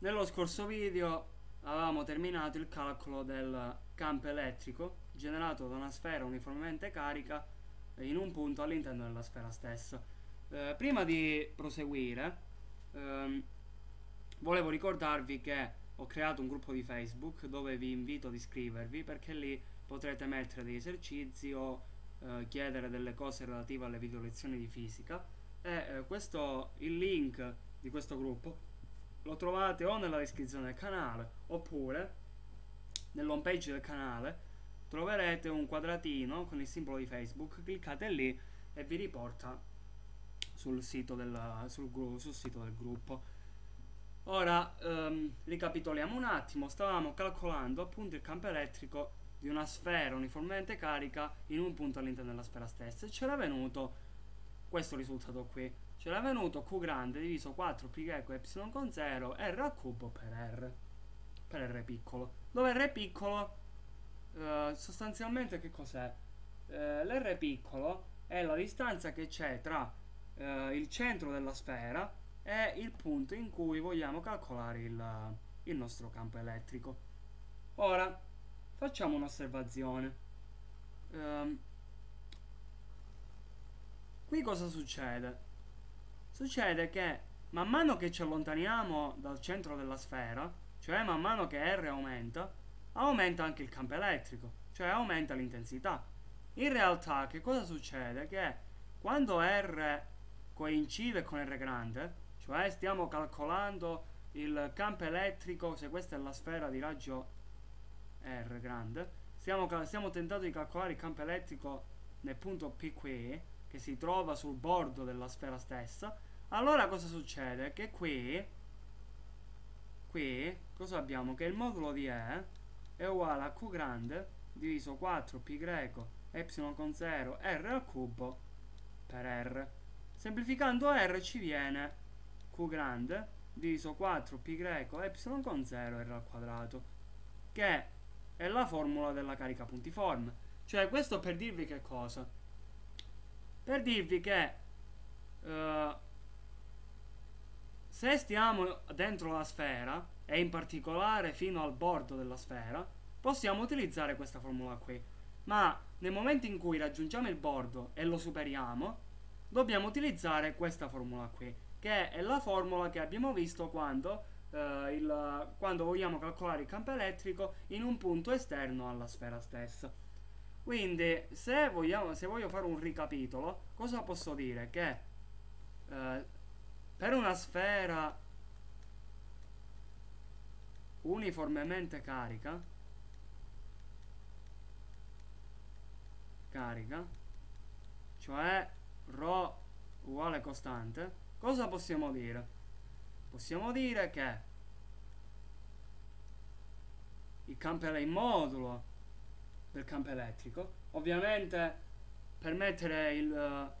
Nello scorso video avevamo terminato il calcolo del campo elettrico generato da una sfera uniformemente carica in un punto all'interno della sfera stessa. Eh, prima di proseguire, ehm, volevo ricordarvi che ho creato un gruppo di Facebook dove vi invito ad iscrivervi perché lì potrete mettere degli esercizi o eh, chiedere delle cose relative alle video lezioni di fisica e eh, questo, il link di questo gruppo lo trovate o nella descrizione del canale oppure nell'home page del canale troverete un quadratino con il simbolo di Facebook, cliccate lì e vi riporta sul sito, della, sul, sul sito del gruppo. Ora um, ricapitoliamo un attimo, stavamo calcolando appunto il campo elettrico di una sfera uniformemente carica in un punto all'interno della sfera stessa e c'era venuto questo risultato qui c'era venuto Q grande diviso 4 pi greco y con 0 R al cubo per R per R piccolo dove R piccolo eh, sostanzialmente che cos'è? Eh, L'R piccolo è la distanza che c'è tra eh, il centro della sfera e il punto in cui vogliamo calcolare il, il nostro campo elettrico ora facciamo un'osservazione ehm, qui cosa succede? Succede che man mano che ci allontaniamo dal centro della sfera, cioè man mano che R aumenta, aumenta anche il campo elettrico, cioè aumenta l'intensità. In realtà che cosa succede? Che quando R coincide con R grande, cioè stiamo calcolando il campo elettrico, se questa è la sfera di raggio R grande, stiamo, stiamo tentando di calcolare il campo elettrico nel punto P qui, che si trova sul bordo della sfera stessa, allora cosa succede? Che qui, qui, cosa abbiamo? Che il modulo di E è uguale a Q grande diviso 4 pi greco epsilon con 0 R al cubo per R. Semplificando R ci viene Q grande diviso 4 pi greco epsilon con 0 R al quadrato, che è la formula della carica puntiforme. Cioè questo per dirvi che cosa? Per dirvi che... Uh, se stiamo dentro la sfera, e in particolare fino al bordo della sfera, possiamo utilizzare questa formula qui. Ma nel momento in cui raggiungiamo il bordo e lo superiamo, dobbiamo utilizzare questa formula qui, che è la formula che abbiamo visto quando, eh, il, quando vogliamo calcolare il campo elettrico in un punto esterno alla sfera stessa. Quindi, se, vogliamo, se voglio fare un ricapitolo, cosa posso dire? Che eh, per una sfera uniformemente carica carica cioè ρ uguale costante cosa possiamo dire? possiamo dire che il è il modulo del campo elettrico ovviamente per mettere il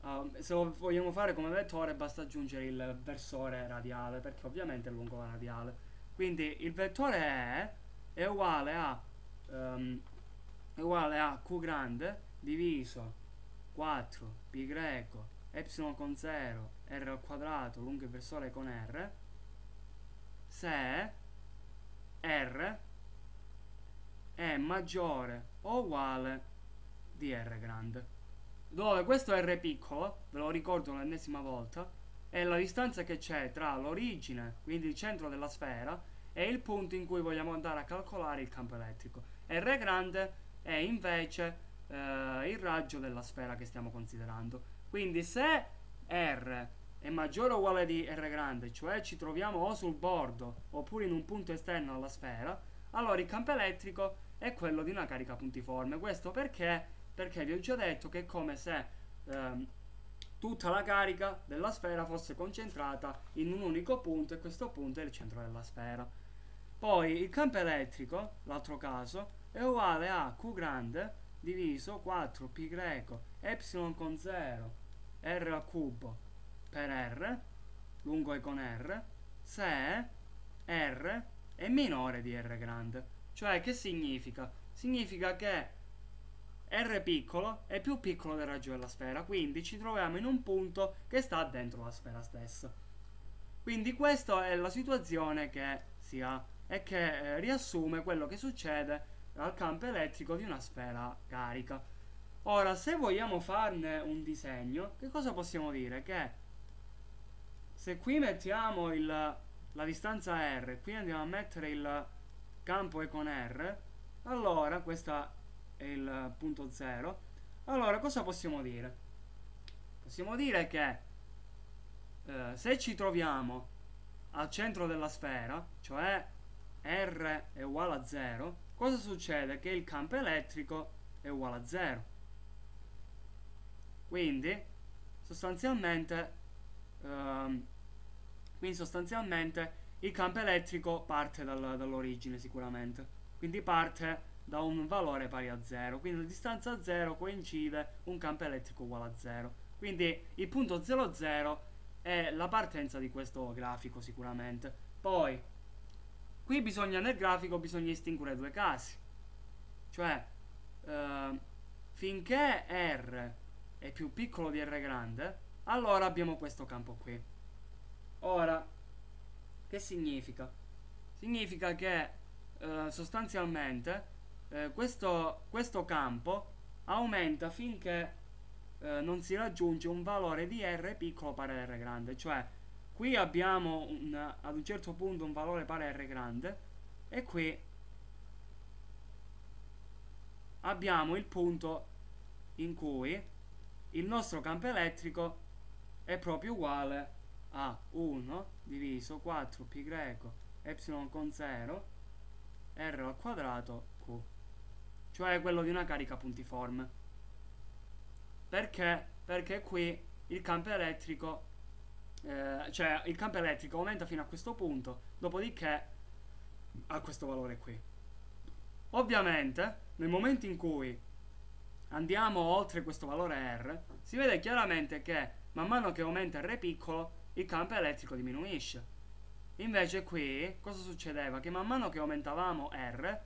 Uh, se lo vogliamo fare come vettore basta aggiungere il versore radiale perché ovviamente è lungo la radiale. Quindi il vettore E è uguale a um, è uguale a Q grande diviso 4 pi greco epsilon con 0 r al quadrato lungo il versore con r se r è maggiore o uguale di r grande dove questo R piccolo, ve lo ricordo l'ennesima volta, è la distanza che c'è tra l'origine, quindi il centro della sfera, e il punto in cui vogliamo andare a calcolare il campo elettrico. R grande è invece eh, il raggio della sfera che stiamo considerando. Quindi se R è maggiore o uguale di R grande, cioè ci troviamo o sul bordo oppure in un punto esterno alla sfera, allora il campo elettrico è quello di una carica puntiforme. Questo perché perché vi ho già detto che è come se ehm, tutta la carica della sfera fosse concentrata in un unico punto e questo punto è il centro della sfera. Poi il campo elettrico, l'altro caso, è uguale a Q grande diviso 4 pi greco epsilon con 0 r al cubo per r lungo e con r se r è minore di r grande. Cioè che significa? Significa che R piccolo è più piccolo del raggio della sfera, quindi ci troviamo in un punto che sta dentro la sfera stessa. Quindi questa è la situazione che si ha e che eh, riassume quello che succede al campo elettrico di una sfera carica. Ora, se vogliamo farne un disegno, che cosa possiamo dire? Che se qui mettiamo il, la distanza R, qui andiamo a mettere il campo E con R, allora, questo è il punto 0, allora cosa possiamo dire? Possiamo dire che eh, se ci troviamo al centro della sfera, cioè R è uguale a 0, cosa succede? Che il campo elettrico è uguale a 0. Quindi, sostanzialmente, ehm, quindi sostanzialmente il campo elettrico parte dal, dall'origine sicuramente. Quindi parte da un valore pari a 0. Quindi la distanza 0 coincide un campo elettrico uguale a 0. Quindi il punto 00 è la partenza di questo grafico sicuramente. Poi, qui bisogna nel grafico bisogna distinguere due casi. Cioè, eh, finché R è più piccolo di R grande, allora abbiamo questo campo qui. Ora, che significa? Significa che eh, sostanzialmente eh, questo, questo campo aumenta finché eh, non si raggiunge un valore di R piccolo pari a R grande, cioè qui abbiamo un, ad un certo punto un valore pari a R grande e qui abbiamo il punto in cui il nostro campo elettrico è proprio uguale a 1 diviso 4 pi greco epsilon con 0 r al quadrato cioè quello di una carica puntiforme perché? Perché qui il campo elettrico, eh, cioè il campo elettrico aumenta fino a questo punto, dopodiché a questo valore qui. Ovviamente, nel momento in cui andiamo oltre questo valore R, si vede chiaramente che man mano che aumenta R piccolo, il campo elettrico diminuisce. Invece qui, cosa succedeva? Che man mano che aumentavamo R,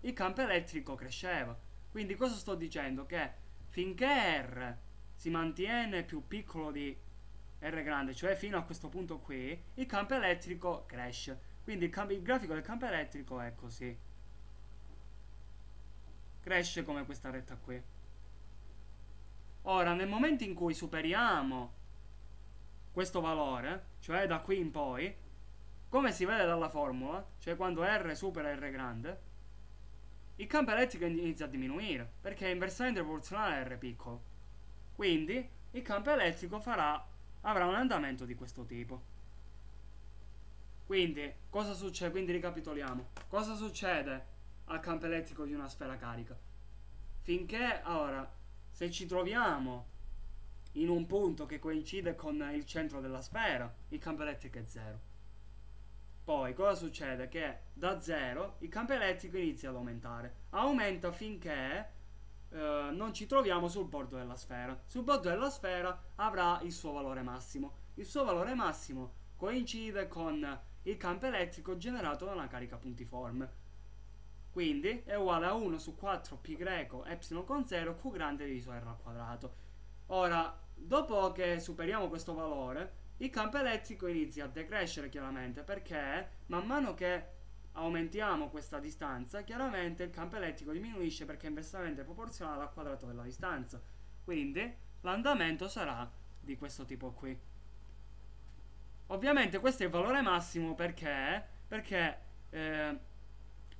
il campo elettrico cresceva. Quindi cosa sto dicendo? Che finché R si mantiene più piccolo di R grande, cioè fino a questo punto qui, il campo elettrico cresce. Quindi il, il grafico del campo elettrico è così. Cresce come questa retta qui. Ora, nel momento in cui superiamo questo valore, cioè da qui in poi, come si vede dalla formula, cioè quando R supera R grande, il campo elettrico inizia a diminuire perché è inversamente proporzionale a R piccolo. Quindi il campo elettrico farà, avrà un andamento di questo tipo. Quindi, cosa succede? Quindi ricapitoliamo. Cosa succede al campo elettrico di una sfera carica? Finché, allora, se ci troviamo in un punto che coincide con il centro della sfera, il campo elettrico è zero. Poi cosa succede? Che da 0 il campo elettrico inizia ad aumentare. Aumenta finché eh, non ci troviamo sul bordo della sfera. Sul bordo della sfera avrà il suo valore massimo. Il suo valore massimo coincide con il campo elettrico generato da una carica puntiforme. Quindi è uguale a 1 su 4 pi greco epsilon con 0 q grande diviso r al quadrato. Ora, dopo che superiamo questo valore, il campo elettrico inizia a decrescere chiaramente perché man mano che aumentiamo questa distanza, chiaramente il campo elettrico diminuisce perché è inversamente proporzionale al quadrato della distanza. Quindi l'andamento sarà di questo tipo qui. Ovviamente questo è il valore massimo perché, perché eh,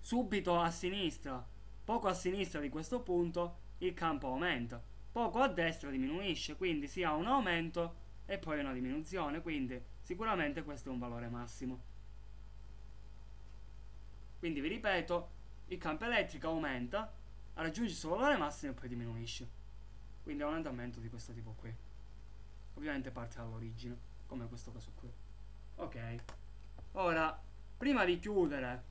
subito a sinistra, poco a sinistra di questo punto, il campo aumenta. Poco a destra diminuisce, quindi si ha un aumento e poi una diminuzione, quindi sicuramente questo è un valore massimo. Quindi vi ripeto, il campo elettrico aumenta, raggiunge il suo valore massimo e poi diminuisce. Quindi è un andamento di questo tipo qui. Ovviamente parte dall'origine, come in questo caso qui. Ok. Ora, prima di chiudere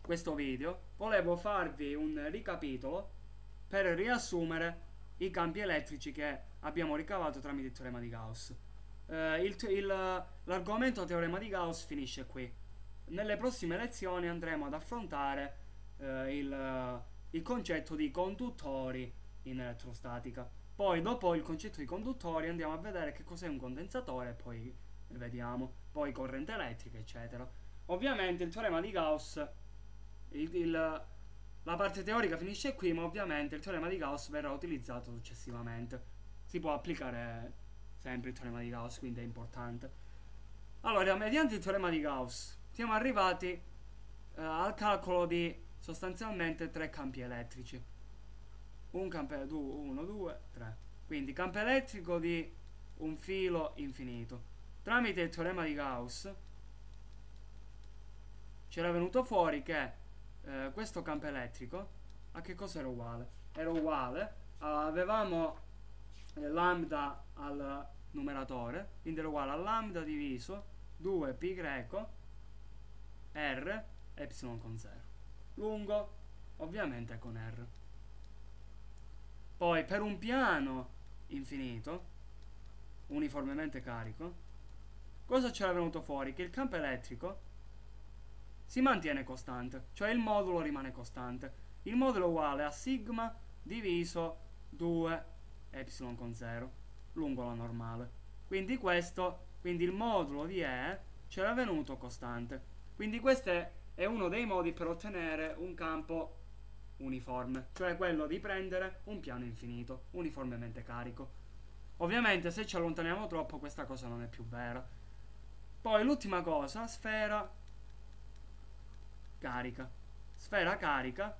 questo video, volevo farvi un ricapitolo per riassumere i campi elettrici che abbiamo ricavato tramite il teorema di Gauss. Eh, l'argomento teorema di Gauss finisce qui. Nelle prossime lezioni andremo ad affrontare eh, il, il concetto di conduttori in elettrostatica. Poi, dopo il concetto di conduttori, andiamo a vedere che cos'è un condensatore poi vediamo, poi corrente elettrica, eccetera. Ovviamente il teorema di Gauss, il, il, la parte teorica finisce qui, ma ovviamente il teorema di Gauss verrà utilizzato successivamente. Si può applicare sempre il teorema di Gauss, quindi è importante. Allora, mediante il teorema di Gauss siamo arrivati eh, al calcolo di sostanzialmente tre campi elettrici. Un campo 1, 2, 3. Quindi campo elettrico di un filo infinito. Tramite il teorema di Gauss c'era venuto fuori che eh, questo campo elettrico a che cosa era uguale? Era uguale, avevamo eh, lambda al numeratore, quindi era uguale a lambda diviso 2 pi greco r epsilon con 0. Lungo ovviamente con r. Poi per un piano infinito, uniformemente carico, cosa c'era venuto fuori? Che il campo elettrico si mantiene costante, cioè il modulo rimane costante. Il modulo è uguale a sigma diviso 2 epsilon con 0 lungo la normale. Quindi questo, quindi il modulo di E c'era venuto costante. Quindi questo è uno dei modi per ottenere un campo uniforme, cioè quello di prendere un piano infinito, uniformemente carico. Ovviamente se ci allontaniamo troppo questa cosa non è più vera. Poi l'ultima cosa, sfera carica. Sfera carica,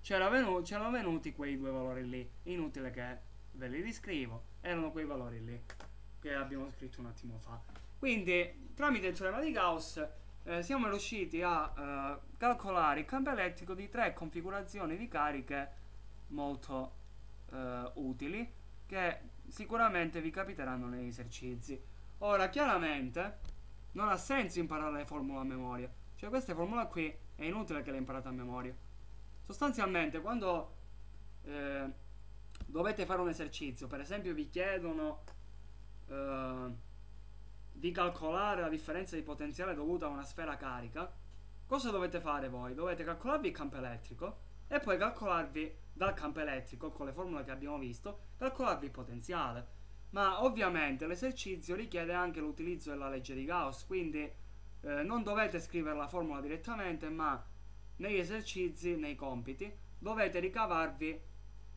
c'erano venu venuti quei due valori lì. Inutile che ve li riscrivo, erano quei valori lì che abbiamo scritto un attimo fa. Quindi, tramite il teorema di Gauss, eh, siamo riusciti a eh, calcolare il campo elettrico di tre configurazioni di cariche molto eh, utili che sicuramente vi capiteranno negli esercizi. Ora, chiaramente, non ha senso imparare le formule a memoria. Cioè, queste formule qui è inutile che le imparate a memoria. Sostanzialmente, quando eh, dovete fare un esercizio, per esempio vi chiedono eh, di calcolare la differenza di potenziale dovuta a una sfera carica, cosa dovete fare voi? Dovete calcolarvi il campo elettrico e poi calcolarvi dal campo elettrico, con le formule che abbiamo visto, calcolarvi il potenziale. Ma ovviamente l'esercizio richiede anche l'utilizzo della legge di Gauss, quindi eh, non dovete scrivere la formula direttamente, ma negli esercizi, nei compiti, dovete ricavarvi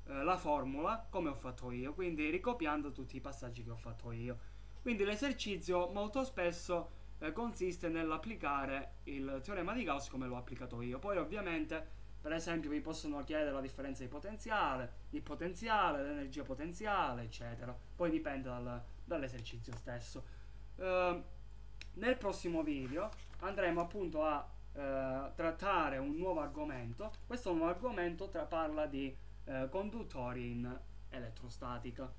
eh, la formula come ho fatto io, quindi ricopiando tutti i passaggi che ho fatto io. Quindi l'esercizio molto spesso eh, consiste nell'applicare il teorema di Gauss come l'ho applicato io. Poi ovviamente, per esempio, vi possono chiedere la differenza di potenziale, il potenziale, l'energia potenziale, eccetera. Poi dipende dal, dall'esercizio stesso. Uh, nel prossimo video andremo appunto a eh, trattare un nuovo argomento. Questo nuovo argomento tra- parla di eh, conduttori in elettrostatica.